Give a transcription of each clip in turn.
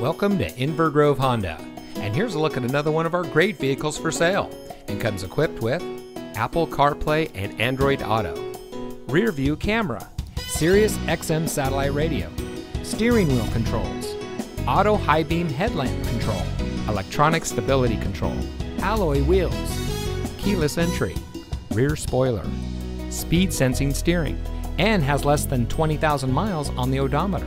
Welcome to Inver Grove Honda. And here's a look at another one of our great vehicles for sale. And comes equipped with Apple CarPlay and Android Auto, rear view camera, Sirius XM satellite radio, steering wheel controls, auto high beam headlamp control, electronic stability control, alloy wheels, keyless entry, rear spoiler, speed sensing steering, and has less than 20,000 miles on the odometer.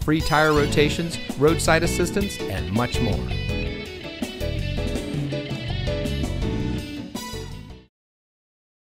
free tire rotations, roadside assistance, and much more.